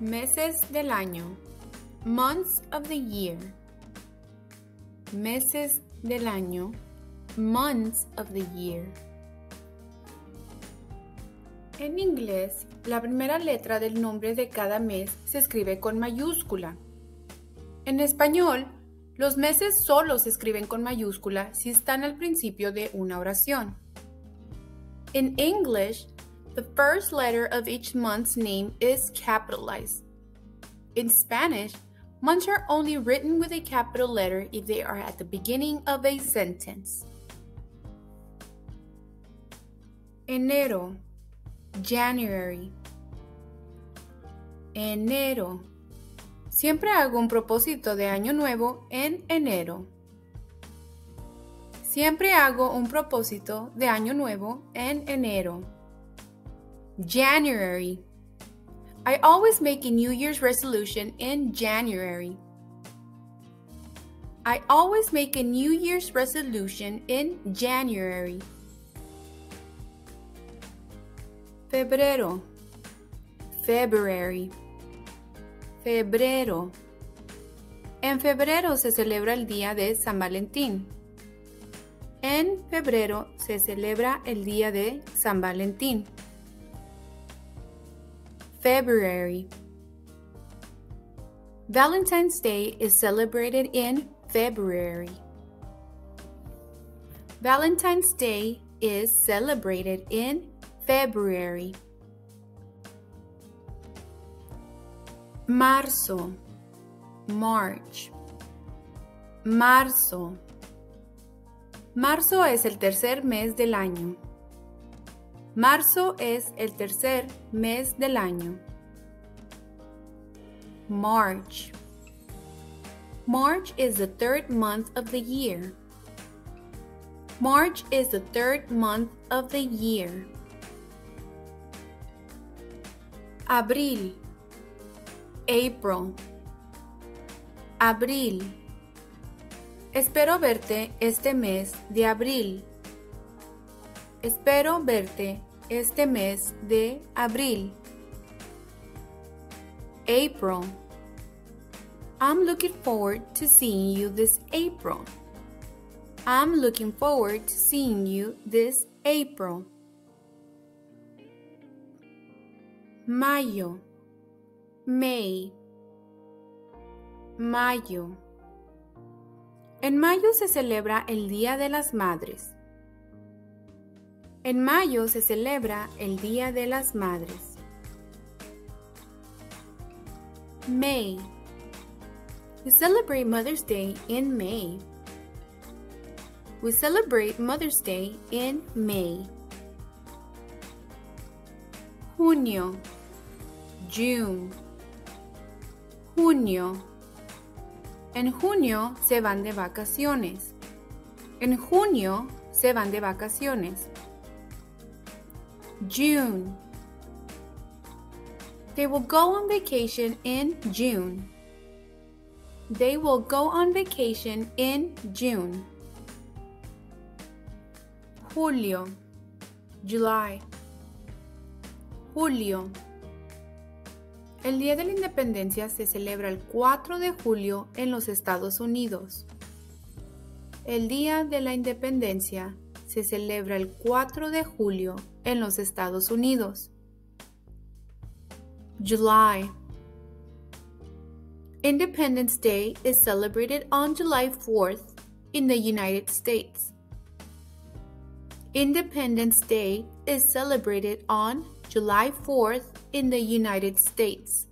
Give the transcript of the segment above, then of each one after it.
Meses del año. Months of the year. Meses del año. Months of the year. En inglés, la primera letra del nombre de cada mes se escribe con mayúscula. En español, los meses solo se escriben con mayúscula si están al principio de una oración. In English, the first letter of each month's name is capitalized. In Spanish, months are only written with a capital letter if they are at the beginning of a sentence. Enero, January. Enero. Siempre hago un propósito de año nuevo en enero. Siempre hago un propósito de año nuevo en enero. January. I always make a New Year's resolution in January. I always make a New Year's resolution in January. Febrero. February. Febrero. En febrero se celebra el día de San Valentín. En febrero se celebra el día de San Valentín. February. Valentine's Day is celebrated in February. Valentine's Day is celebrated in February. Marzo. March. Marzo. Marzo es el tercer mes del año. Marzo es el tercer mes del año. March. March is the third month of the year. March is the third month of the year. Abril. April. Abril. Espero verte este mes de abril. Espero verte este mes de abril. April. I'm looking forward to seeing you this April. I'm looking forward to seeing you this April. Mayo. May. Mayo. En mayo se celebra el Día de las Madres. En mayo se celebra el Día de las Madres. May. We celebrate Mother's Day in May. We celebrate Mother's Day in May. Junio. June. Junio. En junio se van de vacaciones. En junio se van de vacaciones. June. They will go on vacation in June. They will go on vacation in June. Julio. July. Julio. El Día de la Independencia se celebra el 4 de julio en los Estados Unidos. El Día de la Independencia se celebra el 4 de julio en los Estados Unidos. July. Independence Day is celebrated on July 4th in the United States. Independence Day is celebrated on July 4th in the United States.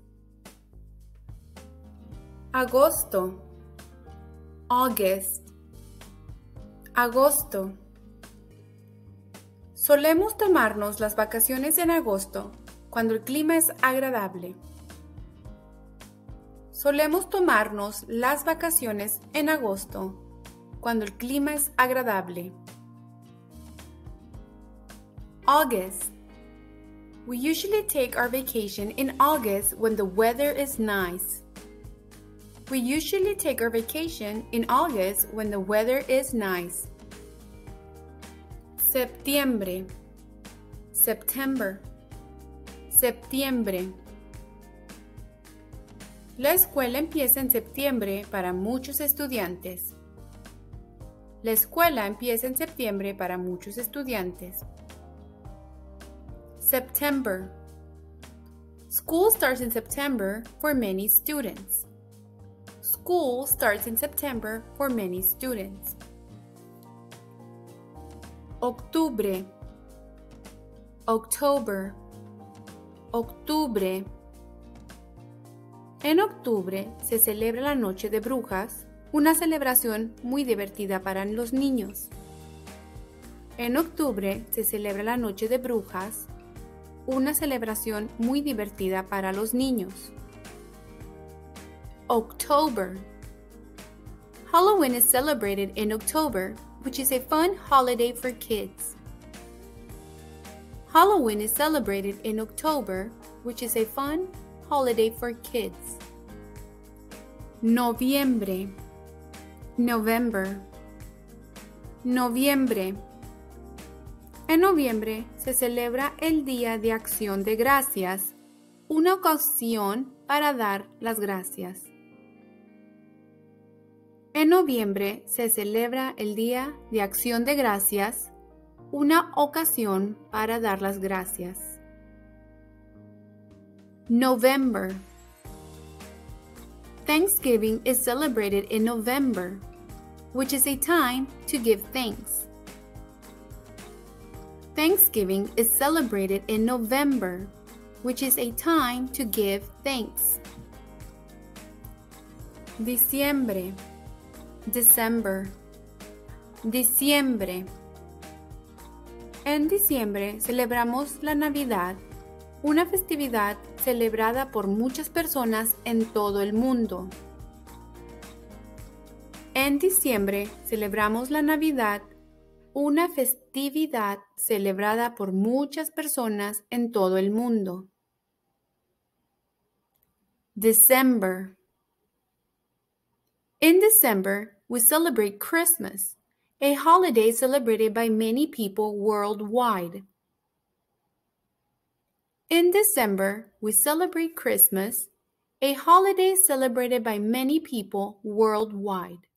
Agosto. August. Agosto. Solemos tomarnos las vacaciones en agosto cuando el clima es agradable. Solemos tomarnos las vacaciones en agosto cuando el clima es agradable. August. We usually take our vacation in August when the weather is nice. We usually take our vacation in August when the weather is nice. Septiembre. September. Septiembre. La escuela empieza en septiembre para muchos estudiantes. La escuela empieza en septiembre para muchos estudiantes. September. School starts in September for many students. School starts in September for many students. Octubre. October. Octubre. En octubre se celebra la Noche de Brujas, una celebración muy divertida para los niños. En octubre se celebra la Noche de Brujas, una celebración muy divertida para los niños. October. Halloween is celebrated in October, which is a fun holiday for kids. Halloween is celebrated in October, which is a fun holiday for kids. Noviembre. November. Noviembre. En noviembre se celebra el Día de Acción de Gracias, una ocasión para dar las gracias. En noviembre se celebra el Día de Acción de Gracias, una ocasión para dar las gracias. November. Thanksgiving is celebrated in November, which is a time to give thanks. Thanksgiving is celebrated in November, which is a time to give thanks. Diciembre. December. Diciembre. En diciembre celebramos la Navidad, una festividad celebrada por muchas personas en todo el mundo. En diciembre celebramos la Navidad, una festividad celebrada por muchas personas en todo el mundo. December. In December, we celebrate Christmas, a holiday celebrated by many people worldwide. In December, we celebrate Christmas, a holiday celebrated by many people worldwide.